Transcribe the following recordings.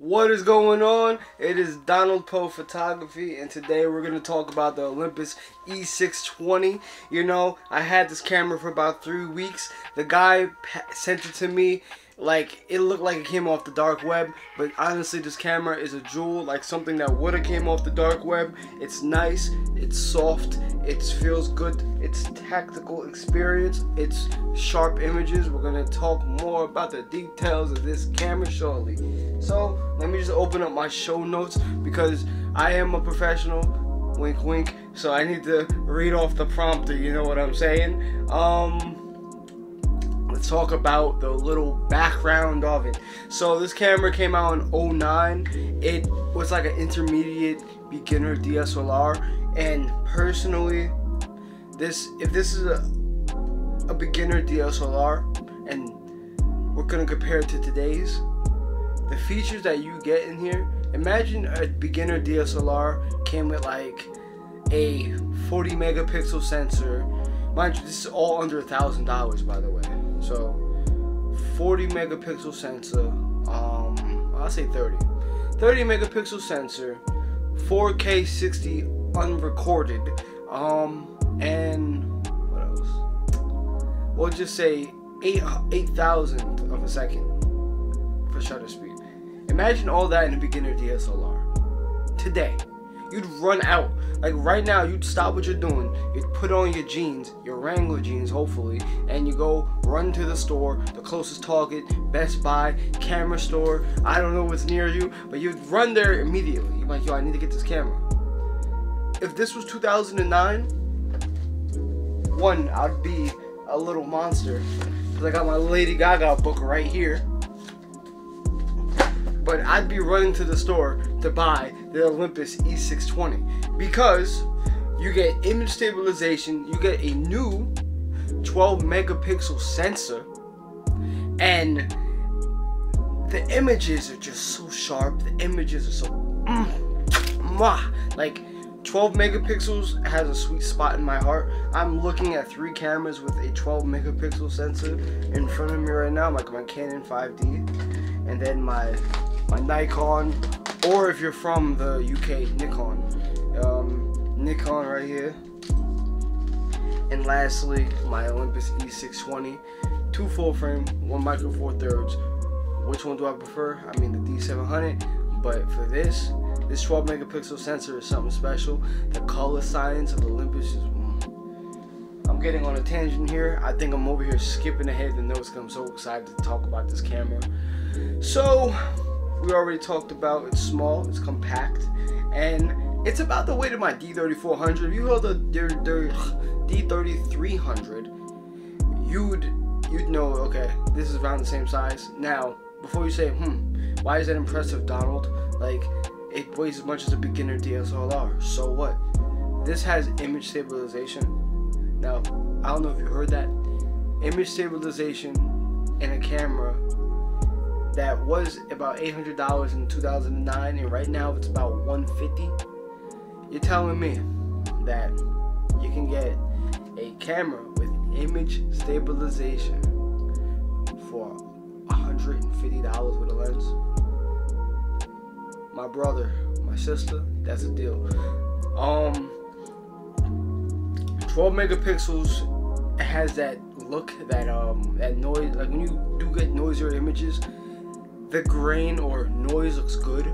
What is going on? It is Donald Poe Photography, and today we're going to talk about the Olympus E620. You know, I had this camera for about three weeks. The guy sent it to me like it looked like it came off the dark web but honestly this camera is a jewel like something that would have came off the dark web. It's nice it's soft it feels good it's tactical experience it's sharp images. We're gonna talk more about the details of this camera shortly. So let me just open up my show notes because I am a professional. Wink wink. So I need to read off the prompter you know what I'm saying? Um talk about the little background of it. So this camera came out in 09. It was like an intermediate beginner DSLR and personally this if this is a, a beginner DSLR and we're gonna compare it to today's the features that you get in here imagine a beginner DSLR came with like a 40 megapixel sensor mind you this is all under a thousand dollars by the way so 40 megapixel sensor, um, I'll say 30. 30 megapixel sensor, 4K 60 unrecorded, um, and what else? We'll just say 8 8000 of a second for shutter speed. Imagine all that in a beginner DSLR today you'd run out. Like right now, you'd stop what you're doing, you'd put on your jeans, your Wrangler jeans, hopefully, and you go run to the store, the closest Target, Best Buy, camera store. I don't know what's near you, but you'd run there immediately. You're like, yo, I need to get this camera. If this was 2009, one, I'd be a little monster. Cause I got my Lady Gaga book right here but I'd be running to the store to buy the Olympus E620 because you get image stabilization, you get a new 12 megapixel sensor, and the images are just so sharp. The images are so mm, mwah, like 12 megapixels has a sweet spot in my heart. I'm looking at three cameras with a 12 megapixel sensor in front of me right now, like my Canon 5D, and then my my Nikon, or if you're from the UK, Nikon. Um, Nikon right here. And lastly, my Olympus E620, two full frame, one micro four thirds. Which one do I prefer? I mean the D700, but for this, this 12 megapixel sensor is something special. The color science of Olympus is mm. I'm getting on a tangent here. I think I'm over here skipping ahead the notes because I'm so excited to talk about this camera. So, we already talked about it's small, it's compact, and it's about the weight of my D3400. If you the, the D3300, you'd you'd know okay, this is around the same size. Now, before you say, hmm, why is that impressive, Donald? Like, it weighs as much as a beginner DSLR. So what? This has image stabilization. Now, I don't know if you heard that. Image stabilization in a camera that was about $800 in 2009 and right now it's about 150 you're telling me that you can get a camera with image stabilization for $150 with a lens? My brother my sister that's a deal. Um 12 megapixels has that look that um that noise like when you do get noisier images the grain or noise looks good.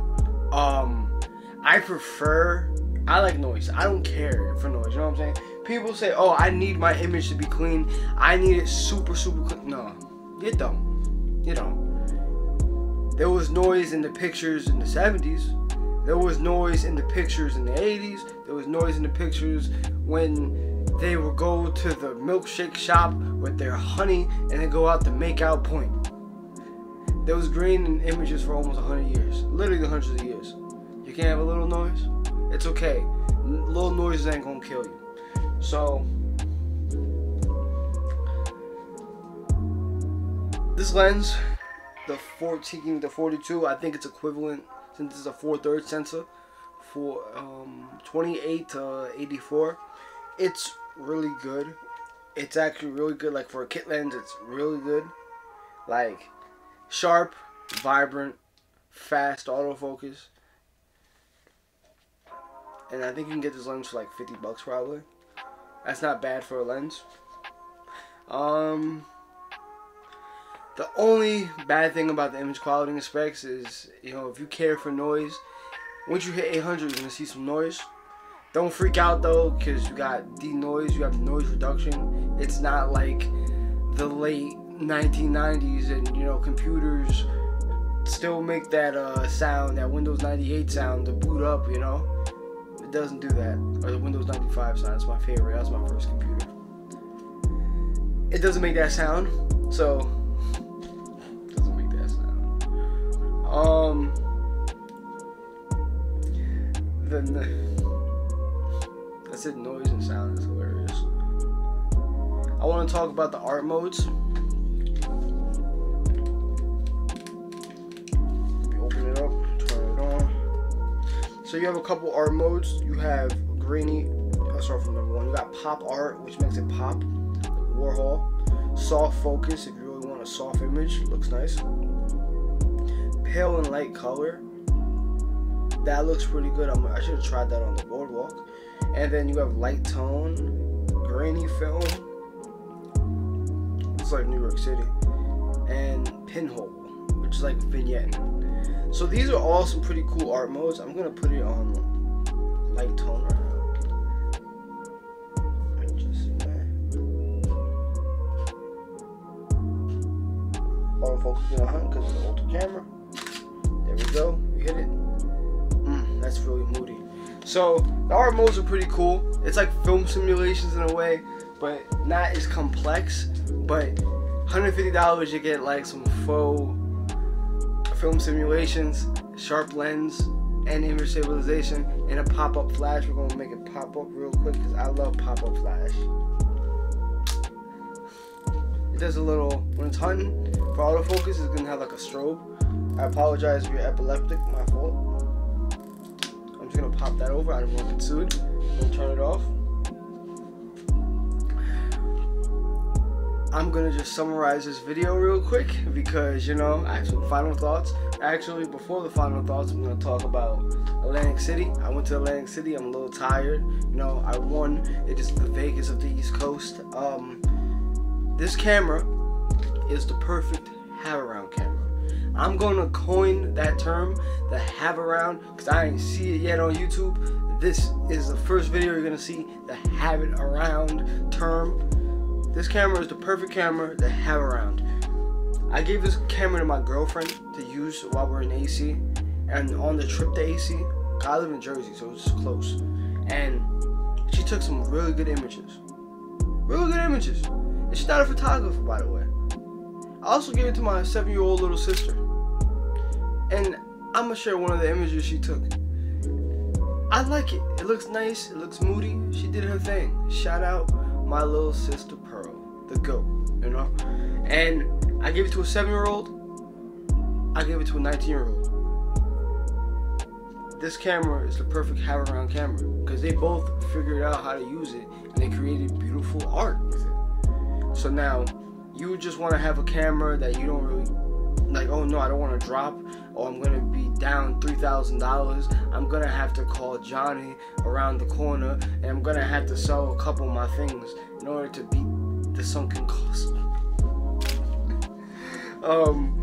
Um, I prefer, I like noise. I don't care for noise, you know what I'm saying? People say, oh, I need my image to be clean. I need it super, super clean. No, you don't. You don't. There was noise in the pictures in the 70s. There was noise in the pictures in the 80s. There was noise in the pictures when they would go to the milkshake shop with their honey and then go out to make out point. There was green in images for almost 100 years. Literally hundreds of years. You can't have a little noise? It's okay. Little noises ain't gonna kill you. So, this lens, the 14, the 42, I think it's equivalent since it's a 4 thirds sensor for um, 28 to 84. It's really good. It's actually really good. Like for a kit lens, it's really good. Like sharp, vibrant, fast autofocus. And I think you can get this lens for like 50 bucks probably. That's not bad for a lens. Um, the only bad thing about the image quality and specs is, you know, if you care for noise, once you hit 800, you're gonna see some noise. Don't freak out though, because you got denoise, you have noise reduction. It's not like the late 1990s and you know computers still make that uh, sound, that Windows 98 sound to boot up. You know, it doesn't do that. Or the Windows 95 sound. It's my favorite. That's my first computer. It doesn't make that sound, so doesn't make that sound. Um, then. I said noise and sound is hilarious. I want to talk about the art modes. So you have a couple art modes. You have grainy. I'll start from number one. You got pop art, which makes it pop. Warhol. Soft focus, if you really want a soft image, looks nice. Pale and light color. That looks pretty good. I'm, I should have tried that on the boardwalk. And then you have light tone, grainy film. It's like New York City. And pinhole, like vignette. So these are all some pretty cool art modes. I'm gonna put it on light tone right now. Autofocus gonna hunt because it's an older camera. There we go. We hit it. Mm, that's really moody. So the art modes are pretty cool. It's like film simulations in a way, but not as complex. But $150 you get like some faux film simulations, sharp lens, and image stabilization, and a pop-up flash. We're gonna make it pop up real quick because I love pop-up flash. It does a little when it's hunting for autofocus. It's gonna have like a strobe. I apologize if you're epileptic. My fault I'm just gonna pop that over. I don't want to sued. And turn it off. I'm gonna just summarize this video real quick because you know I have some final thoughts. Actually, before the final thoughts, I'm gonna talk about Atlantic City. I went to Atlantic City. I'm a little tired. You know, I won. It is the Vegas of the East Coast. Um, this camera is the perfect have around camera. I'm gonna coin that term, the have around, because I ain't see it yet on YouTube. This is the first video you're gonna see the have it around term. This camera is the perfect camera to have around. I gave this camera to my girlfriend to use while we're in AC, and on the trip to AC, I live in Jersey, so it's close, and she took some really good images. Really good images. And she's not a photographer, by the way. I also gave it to my seven-year-old little sister. And I'm gonna share one of the images she took. I like it. It looks nice. It looks moody. She did her thing. Shout out my little sister Pearl, the goat. You know. And I gave it to a seven-year-old. I gave it to a 19-year-old. This camera is the perfect have-around camera because they both figured out how to use it and they created beautiful art with it. So now you just want to have a camera that you don't really like oh no i don't want to drop or i'm gonna be down $3000 i'm gonna have to call johnny around the corner and i'm gonna have to sell a couple of my things in order to beat the sunken cost. Um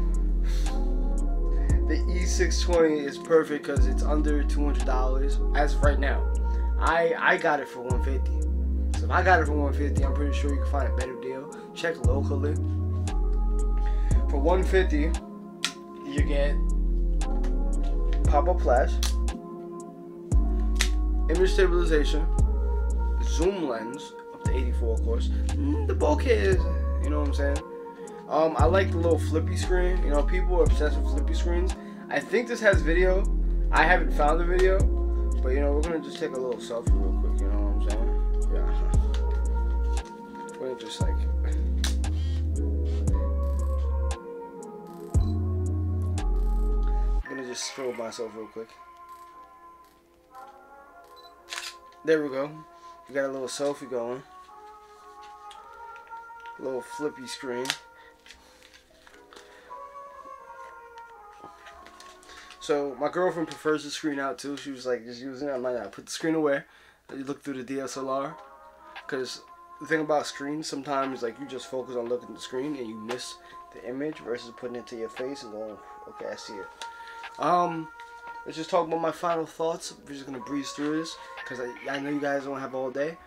the e620 is perfect because it's under $200 as of right now. I i got it for 150 so if i got it for 150 i'm pretty sure you can find a better deal. Check locally. For 150 you get pop-up flash, image stabilization, zoom lens up to 84 of course. Mm, the bokeh is, you know what I'm saying? Um, I like the little flippy screen. You know, people are obsessed with flippy screens. I think this has video. I haven't found the video, but you know, we're gonna just take a little selfie real quick. You know what I'm saying? Yeah. We're just like just strobe myself real quick. There we go. We got a little selfie going. A little flippy screen. So my girlfriend prefers the screen out too. She was like just using it. I'm like, I put the screen away. You look through the DSLR, because the thing about screens sometimes like you just focus on looking at the screen and you miss the image versus putting it to your face and going, okay, I see it. Um, let's just talk about my final thoughts. We're just gonna breeze through this because I, I know you guys don't have all day.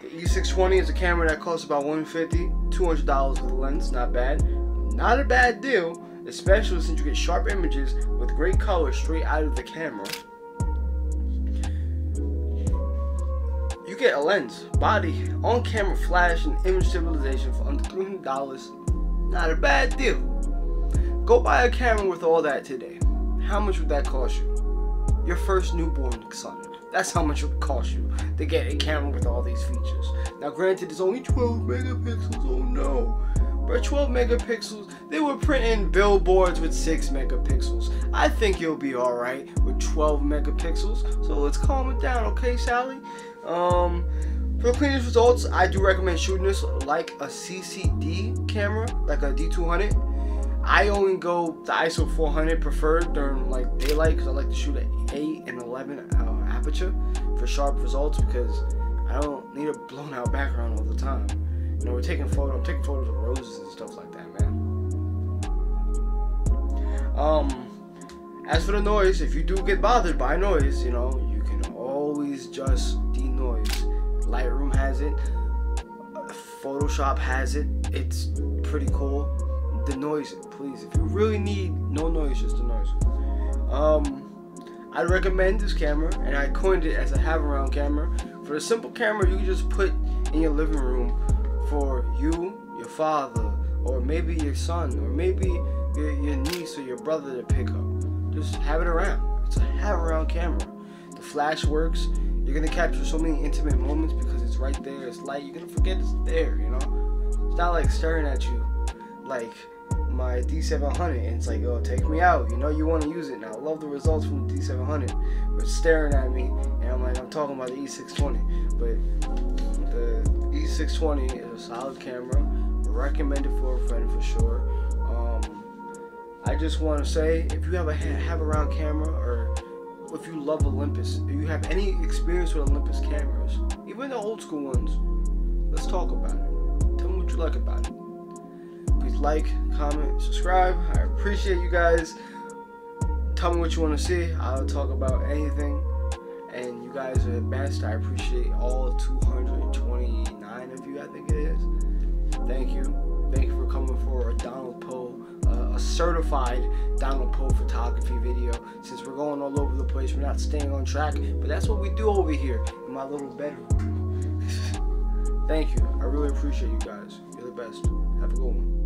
The E620 is a camera that costs about 150 $200 with a lens, not bad. Not a bad deal, especially since you get sharp images with great color straight out of the camera. You get a lens, body, on-camera flash, and image stabilization for under $300. Not a bad deal. Go buy a camera with all that today. How much would that cost you? Your first newborn son. That's how much it would cost you to get a camera with all these features. Now, granted, it's only 12 megapixels. Oh no. But 12 megapixels, they were printing billboards with 6 megapixels. I think you'll be alright with 12 megapixels. So let's calm it down, okay, Sally? Um, for the cleanest results, I do recommend shooting this like a CCD camera, like a D200. I only go the ISO 400 preferred during like daylight because I like to shoot at 8 and 11 uh, aperture for sharp results because I don't need a blown out background all the time. You know, we're taking photos. I'm taking photos of roses and stuff like that, man. Um, as for the noise, if you do get bothered by noise, you know, you can always just denoise. Lightroom has it. Photoshop has it. It's pretty cool denoise it, please. If you really need no noise, just denoise it. Um, I'd recommend this camera, and I coined it as a have around camera. For a simple camera, you can just put in your living room for you, your father, or maybe your son, or maybe your, your niece or your brother to pick up. Just have it around. It's a have around camera. The flash works. You're gonna capture so many intimate moments because it's right there. It's light. You're gonna forget it's there. You know. It's not like staring at you like my D700 and it's like, oh, take me out. You know you want to use it. Now, I love the results from the D700, but staring at me and I'm like, I'm talking about the E620. But the E620 is a solid camera. Recommended for a friend for sure. Um, I just want to say, if you have a have around camera or if you love Olympus, if you have any experience with Olympus cameras, even the old school ones, let's talk about it. Tell me what you like about it like, comment, subscribe. I appreciate you guys. Tell me what you want to see. I'll talk about anything. And you guys are the best. I appreciate all 229 of you, I think it is. Thank you. Thank you for coming for a Donald Poe, uh, a certified Donald Poe photography video. Since we're going all over the place, we're not staying on track. But that's what we do over here in my little bedroom. Thank you. I really appreciate you guys. You're the best. Have a good one.